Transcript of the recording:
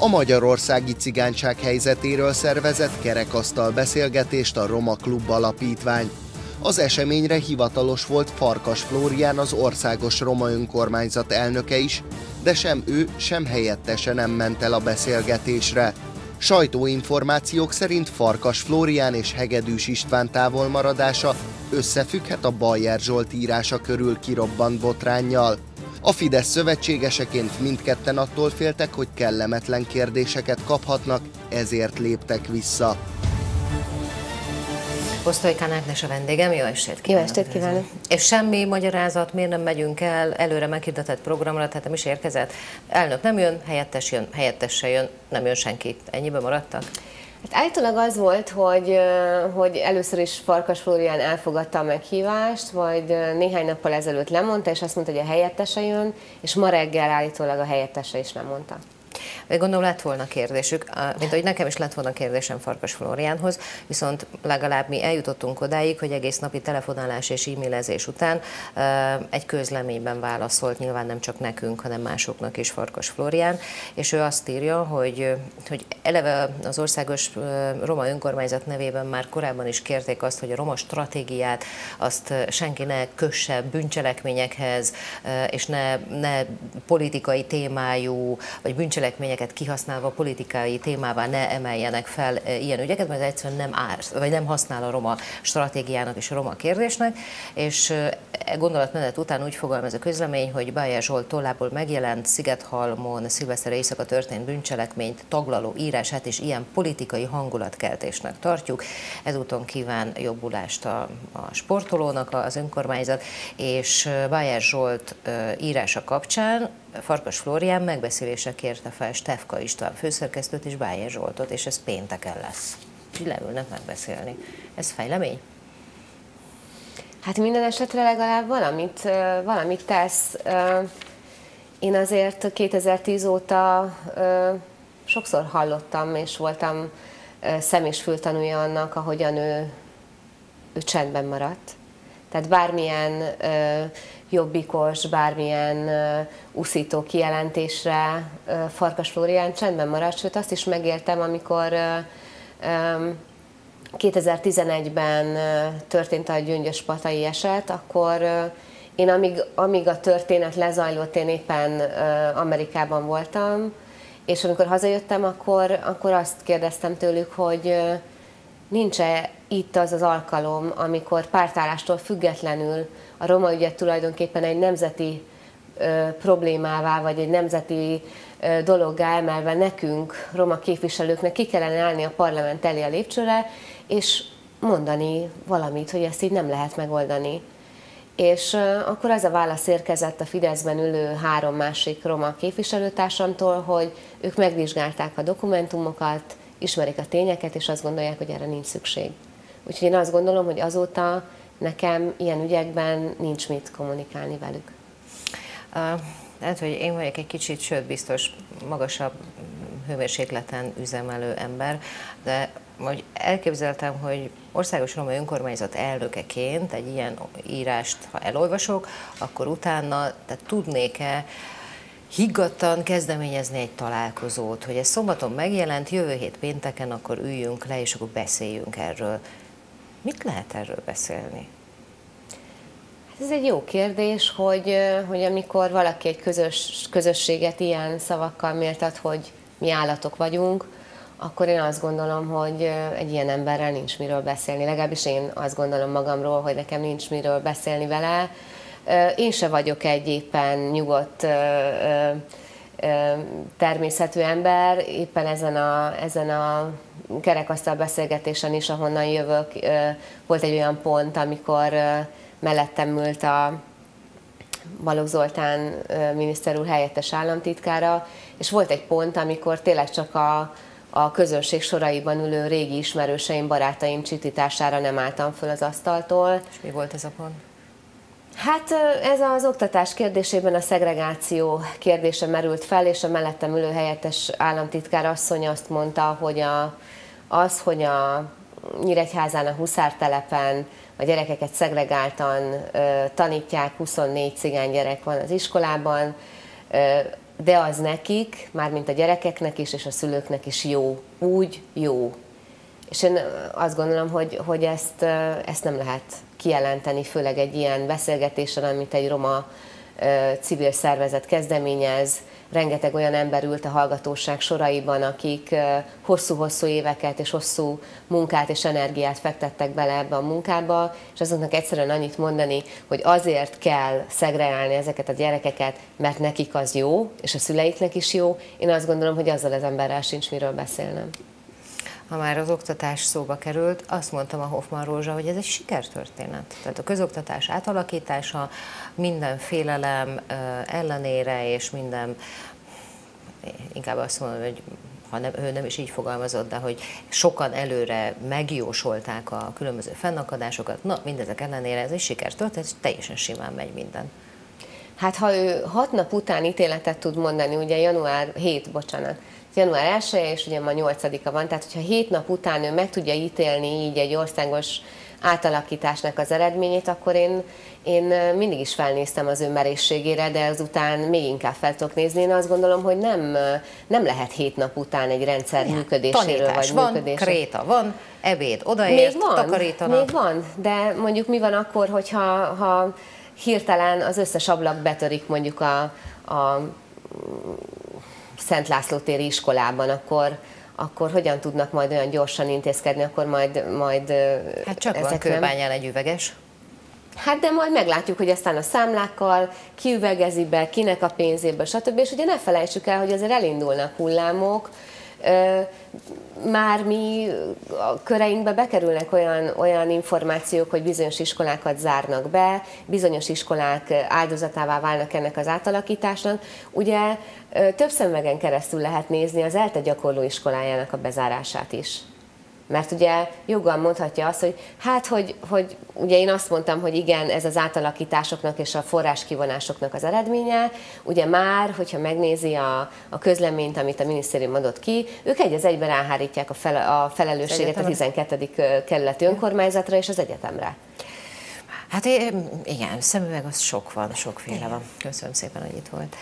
A magyarországi cigányság helyzetéről szervezett kerekasztal beszélgetést a Roma Klub Alapítvány. Az eseményre hivatalos volt Farkas Flórián, az Országos Roma Önkormányzat elnöke is, de sem ő, sem helyettese nem ment el a beszélgetésre. Sajtóinformációk szerint Farkas Flórián és Hegedűs István távolmaradása összefügghet a Bajer Zsolt írása körül kirobbant botránnyal. A Fidesz szövetségeseként mindketten attól féltek, hogy kellemetlen kérdéseket kaphatnak, ezért léptek vissza. Posztoly Kanáknes a vendégem, jó estét kívánok! Jó estét kívánok! És semmi magyarázat, miért nem megyünk el előre meghirdetett programra, tehát nem is érkezett. Elnök nem jön, helyettes jön, helyettes se jön, nem jön senki. Ennyiben maradtak? Hát állítólag az volt, hogy, hogy először is Farkas Flórián elfogadta a meghívást, majd néhány nappal ezelőtt lemondta, és azt mondta, hogy a helyettese jön, és ma reggel állítólag a helyettese is lemondta. Gondolom lett volna kérdésük, mint hogy nekem is lett volna kérdésem Farkas Flóriánhoz, viszont legalább mi eljutottunk odáig, hogy egész napi telefonálás és e-mailezés után egy közleményben válaszolt, nyilván nem csak nekünk, hanem másoknak is Farkas Flórián, és ő azt írja, hogy, hogy eleve az országos roma önkormányzat nevében már korábban is kérték azt, hogy a roma stratégiát azt senki ne kösse bűncselekményekhez, és ne, ne politikai témájú, vagy bűncselekmények eseményeket kihasználva politikai témává ne emeljenek fel e, ilyen ügyeket, mert egyszerűen nem áll, vagy nem használ a roma stratégiának és a roma kérdésnek, és e, e gondolatmenet után úgy fogalmaz a közlemény, hogy Bájer Zsolt tollából megjelent Szigethalmon szilveszter éjszaka történt bűncselekményt taglaló írását és ilyen politikai hangulatkeltésnek tartjuk. Ezúton kíván jobbulást a, a sportolónak az önkormányzat, és Bájer Zsolt írása kapcsán Farkas Flórián megbeszélésre kérte fel Stefka István főszerkesztőt és Bájer Zsoltot, és ez pénteken lesz. Úgyhogy leülnek megbeszélni. Ez fejlemény? Hát minden esetre legalább valamit, valamit tesz. Én azért 2010 óta sokszor hallottam, és voltam szem és fültanúja annak, ahogyan ő, ő csendben maradt. Tehát bármilyen jobbikos, bármilyen uszító kijelentésre Farkas Flórián csendben maradt, sőt azt is megértem, amikor uh, um, 2011-ben uh, történt a Gyöngyös Patai eset, akkor én amíg, amíg a történet lezajlott, én éppen Amerikában voltam, és amikor hazajöttem, akkor, akkor azt kérdeztem tőlük, hogy nincs-e itt az az alkalom, amikor pártállástól függetlenül a roma ügyet tulajdonképpen egy nemzeti ö, problémává, vagy egy nemzeti ö, dologgá emelve nekünk, roma képviselőknek ki kellene állni a parlament elé a lépcsőre, és mondani valamit, hogy ezt így nem lehet megoldani. És ö, akkor az a válasz érkezett a Fideszben ülő három másik roma képviselőtársamtól, hogy ők megvizsgálták a dokumentumokat, ismerik a tényeket, és azt gondolják, hogy erre nincs szükség. Úgyhogy én azt gondolom, hogy azóta nekem ilyen ügyekben nincs mit kommunikálni velük. Uh, lehet, hogy én vagyok egy kicsit, sőt biztos magasabb hőmérsékleten üzemelő ember, de hogy elképzeltem, hogy országos roma önkormányzat elnökeként egy ilyen írást, ha elolvasok, akkor utána tehát tudnék-e higgadtan kezdeményezni egy találkozót, hogy ez szombaton megjelent, jövő hét pénteken, akkor üljünk le, és akkor beszéljünk erről. Mit lehet erről beszélni? Hát ez egy jó kérdés, hogy, hogy amikor valaki egy közös, közösséget ilyen szavakkal méltat, hogy mi állatok vagyunk, akkor én azt gondolom, hogy egy ilyen emberrel nincs miről beszélni. Legalábbis én azt gondolom magamról, hogy nekem nincs miről beszélni vele. Én se vagyok egy éppen nyugodt természetű ember, éppen ezen a, ezen a kerekasztal beszélgetésen is, ahonnan jövök, volt egy olyan pont, amikor mellettem ült a Balogh Zoltán miniszter úr helyettes államtitkára, és volt egy pont, amikor tényleg csak a, a közönség soraiban ülő régi ismerőseim, barátaim csitítására nem álltam föl az asztaltól. És mi volt ez a pont? Hát ez az oktatás kérdésében a szegregáció kérdése merült fel, és a mellettem ülő helyettes államtitkár asszony azt mondta, hogy a, az, hogy a Nyíregyházán a Huszártelepen a gyerekeket szegregáltan ö, tanítják, 24 cigány gyerek van az iskolában, ö, de az nekik, mármint a gyerekeknek is, és a szülőknek is jó, úgy jó. És én azt gondolom, hogy, hogy ezt, ezt nem lehet kijelenteni, főleg egy ilyen beszélgetésen, amit egy roma civil szervezet kezdeményez, rengeteg olyan ember ült a hallgatóság soraiban, akik hosszú-hosszú éveket és hosszú munkát és energiát fektettek bele ebbe a munkába, és azoknak egyszerűen annyit mondani, hogy azért kell szegreálni ezeket a gyerekeket, mert nekik az jó, és a szüleiknek is jó. Én azt gondolom, hogy azzal az emberrel sincs miről beszélnem ha már az oktatás szóba került, azt mondtam a Hoffman Rózsa, hogy ez egy sikertörténet. Tehát a közoktatás átalakítása minden félelem ellenére és minden, inkább azt mondom, hogy ha nem, ő nem is így fogalmazott, de hogy sokan előre megjósolták a különböző fennakadásokat, na mindezek ellenére ez egy sikertörténet, teljesen simán megy minden. Hát ha ő hat nap után ítéletet tud mondani, ugye január 7, bocsánat, január 1 és ugye ma 8-a van, tehát hogyha 7 nap után ő meg tudja ítélni így egy országos átalakításnak az eredményét, akkor én, én mindig is felnéztem az ő merészségére, de azután még inkább fel tudok nézni. Én azt gondolom, hogy nem, nem lehet hét nap után egy rendszer ja, működéséről vagy van, működéséről. kréta van, ebéd odaért, még van, takarítanak. Még van, de mondjuk mi van akkor, hogyha ha hirtelen az összes ablak betörik mondjuk a, a Szent László téri iskolában, akkor, akkor hogyan tudnak majd olyan gyorsan intézkedni, akkor majd... majd hát csak van kőbányán egy üveges. Hát de majd meglátjuk, hogy aztán a számlákkal kiüvegezi be, kinek a pénzéből, stb. És ugye ne felejtsük el, hogy azért elindulnak hullámok, már mi a köreinkbe bekerülnek olyan, olyan információk, hogy bizonyos iskolákat zárnak be, bizonyos iskolák áldozatává válnak ennek az átalakításnak. Ugye több szemvegen keresztül lehet nézni az ELTE gyakorló iskolájának a bezárását is. Mert ugye joggal mondhatja azt, hogy hát, hogy, hogy ugye én azt mondtam, hogy igen, ez az átalakításoknak és a forráskivonásoknak az eredménye. Ugye már, hogyha megnézi a, a közleményt, amit a minisztérium adott ki, ők egy az egyben ráhárítják a, fel, a felelősséget a 12. kerületi önkormányzatra és az egyetemre. Hát igen, szemüveg az sok van, sokféle van. Köszönöm szépen, hogy itt volt.